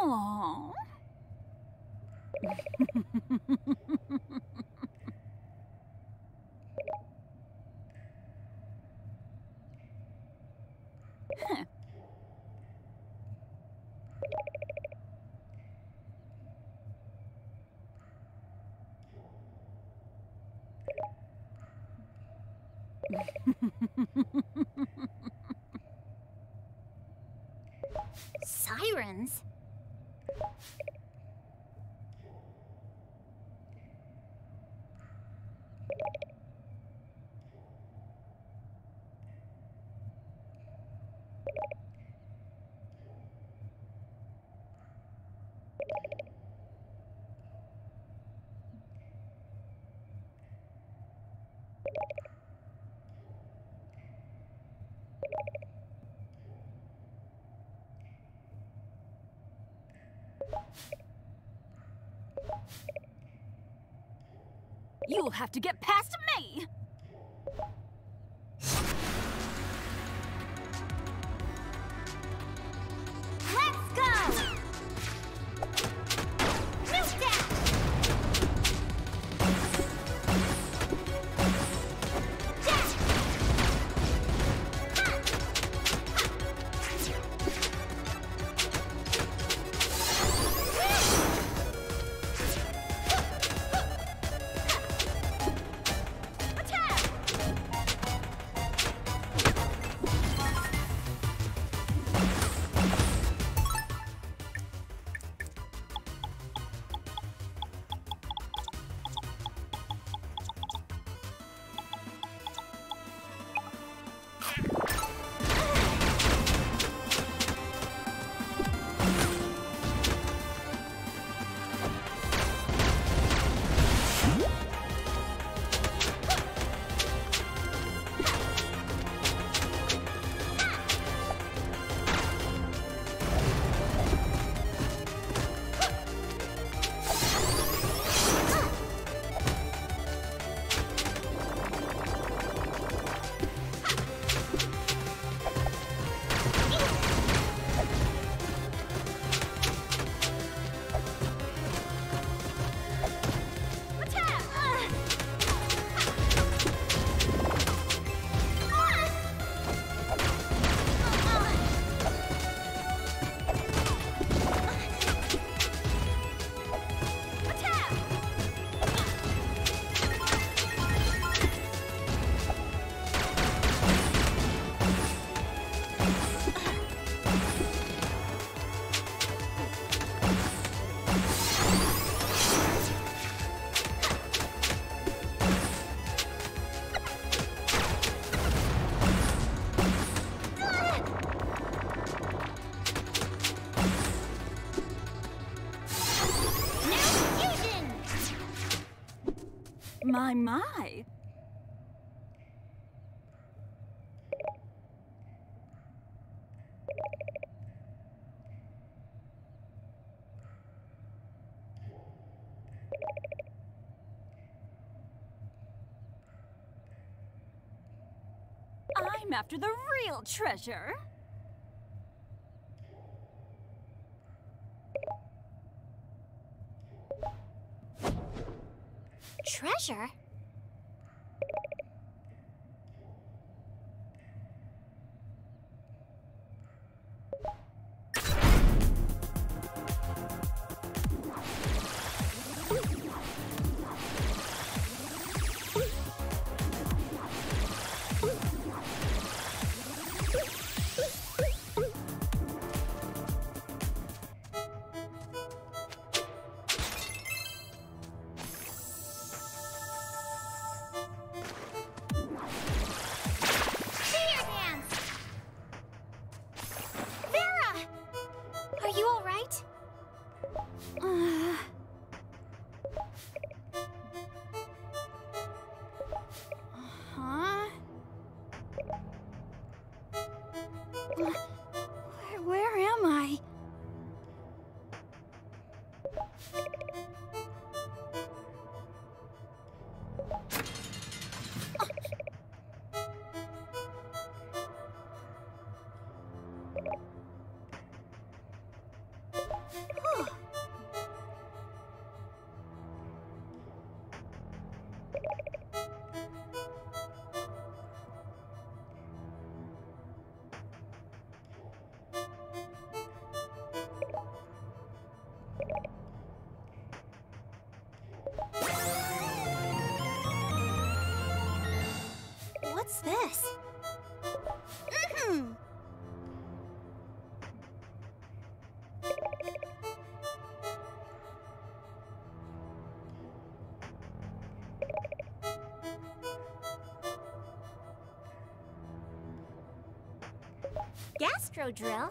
Aww. You'll have to get past me! My, my. I'm after the real treasure. Treasure? What's this? Mm-hmm. Gastro drill?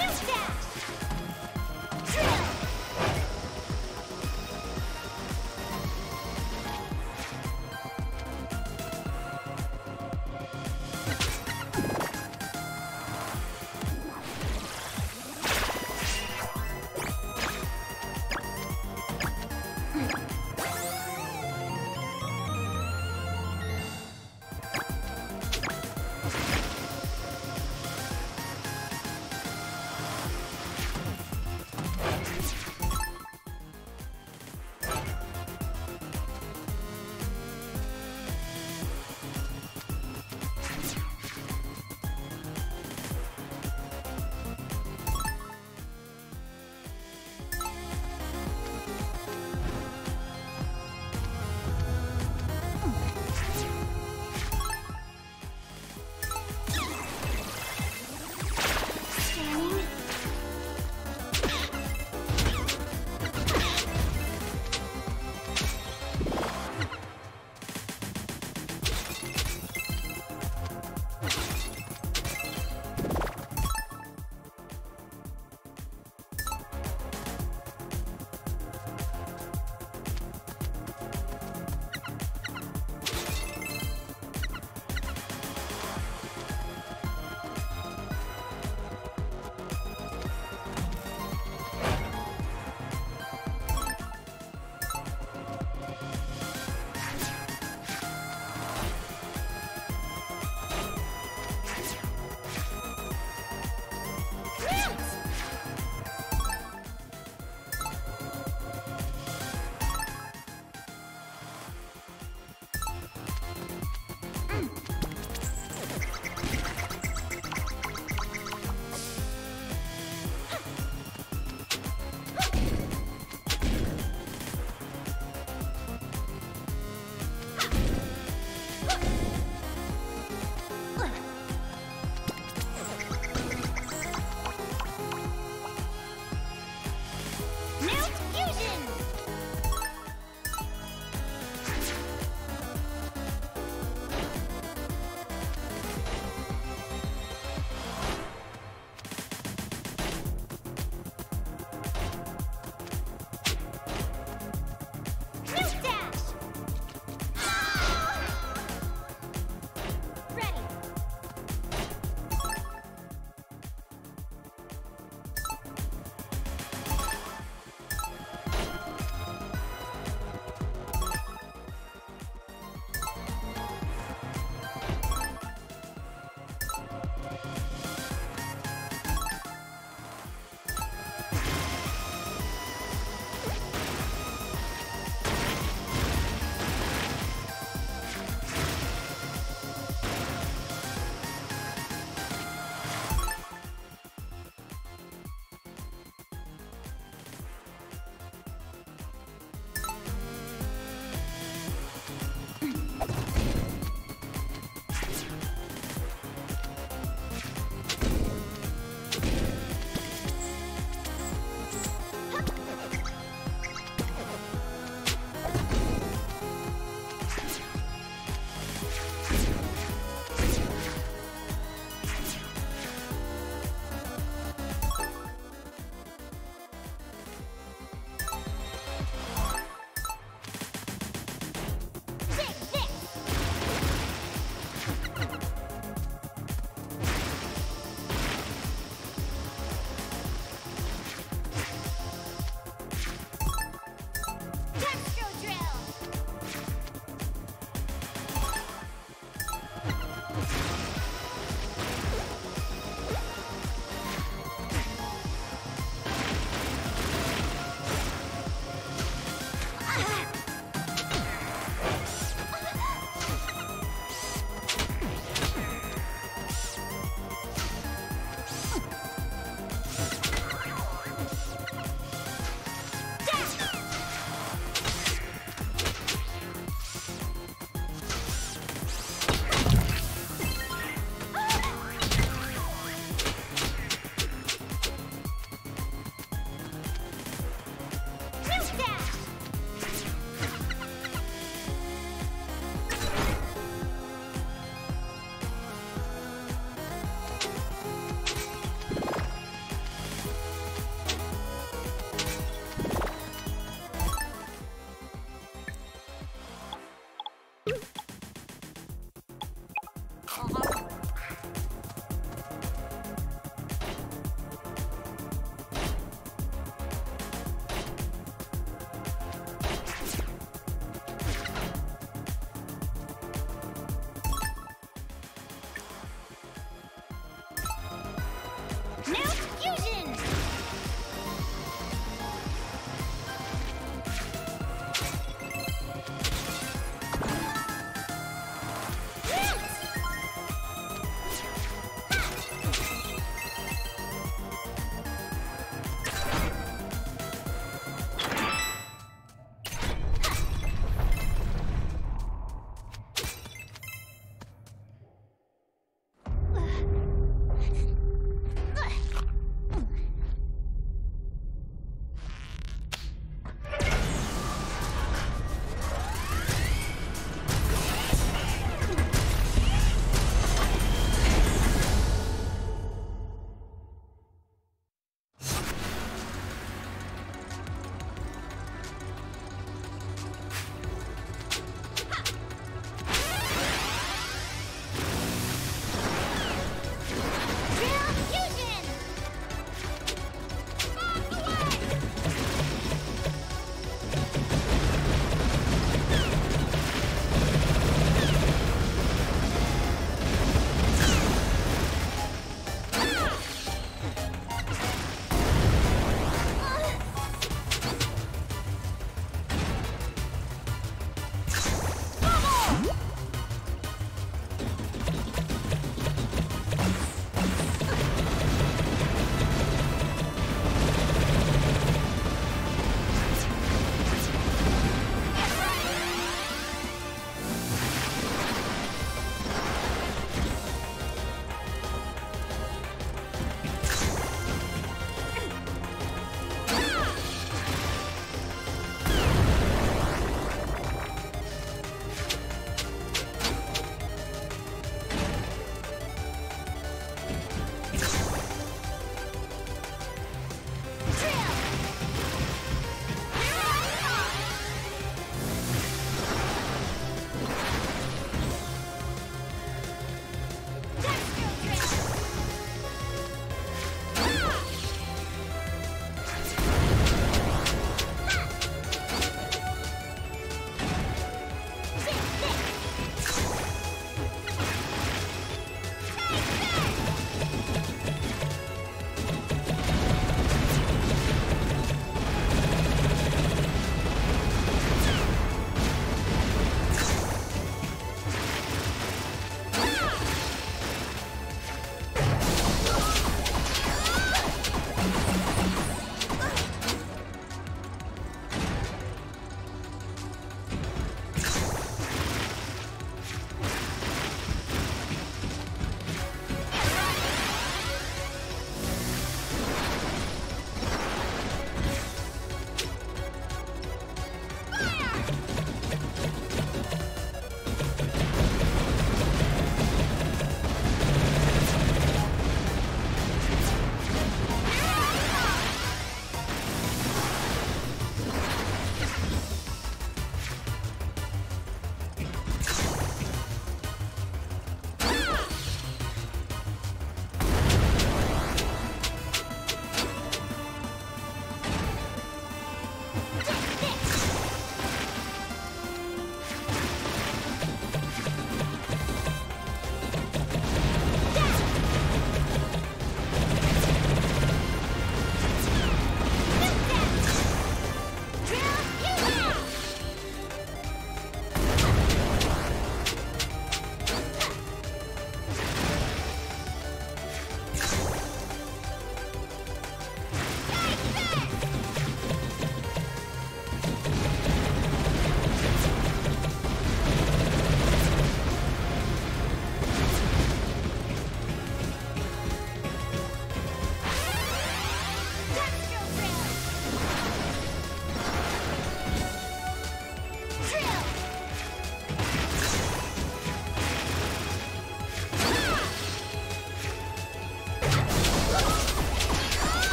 Snoop Dash!